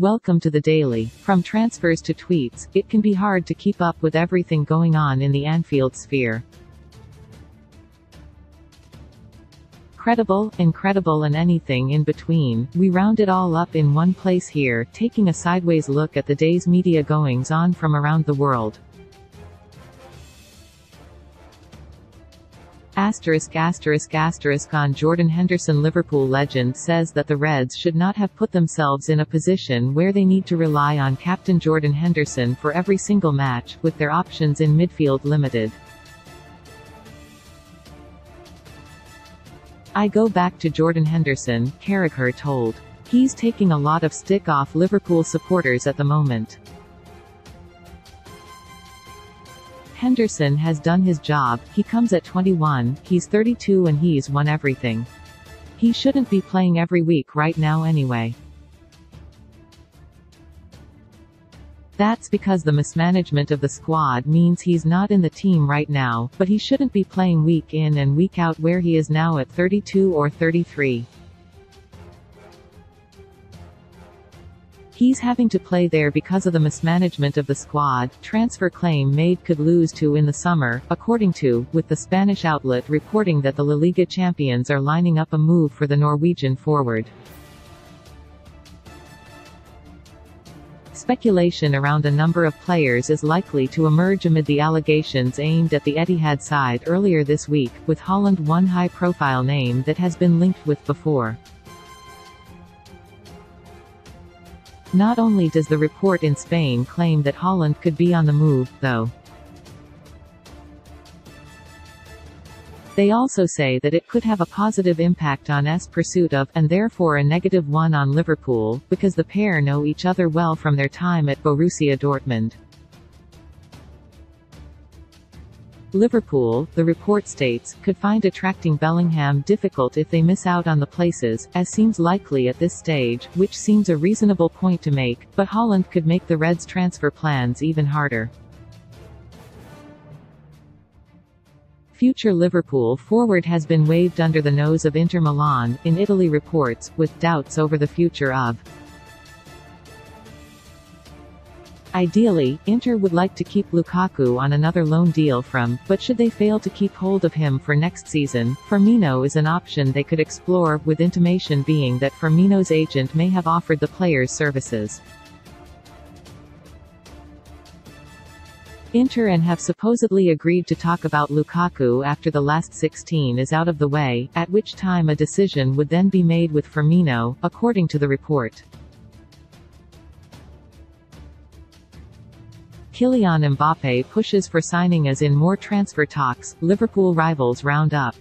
Welcome to the daily. From transfers to tweets, it can be hard to keep up with everything going on in the Anfield sphere. Credible, incredible and anything in between, we round it all up in one place here, taking a sideways look at the day's media goings on from around the world. Asterisk asterisk asterisk on Jordan Henderson Liverpool legend says that the Reds should not have put themselves in a position where they need to rely on captain Jordan Henderson for every single match, with their options in midfield limited. I go back to Jordan Henderson, Carragher told. He's taking a lot of stick off Liverpool supporters at the moment. Henderson has done his job, he comes at 21, he's 32 and he's won everything. He shouldn't be playing every week right now anyway. That's because the mismanagement of the squad means he's not in the team right now, but he shouldn't be playing week in and week out where he is now at 32 or 33. He's having to play there because of the mismanagement of the squad, transfer claim made could lose to in the summer, according to, with the Spanish outlet reporting that the La Liga champions are lining up a move for the Norwegian forward. Speculation around a number of players is likely to emerge amid the allegations aimed at the Etihad side earlier this week, with Haaland one high-profile name that has been linked with before. Not only does the report in Spain claim that Haaland could be on the move, though. They also say that it could have a positive impact on S pursuit of, and therefore a negative one on Liverpool, because the pair know each other well from their time at Borussia Dortmund. Liverpool, the report states, could find attracting Bellingham difficult if they miss out on the places, as seems likely at this stage, which seems a reasonable point to make, but Haaland could make the Reds' transfer plans even harder. Future Liverpool forward has been waved under the nose of Inter Milan, in Italy reports, with doubts over the future of. Ideally, Inter would like to keep Lukaku on another loan deal from, but should they fail to keep hold of him for next season, Firmino is an option they could explore, with intimation being that Firmino's agent may have offered the player's services. Inter and have supposedly agreed to talk about Lukaku after the last 16 is out of the way, at which time a decision would then be made with Firmino, according to the report. Kylian Mbappe pushes for signing as in more transfer talks, Liverpool rivals round up.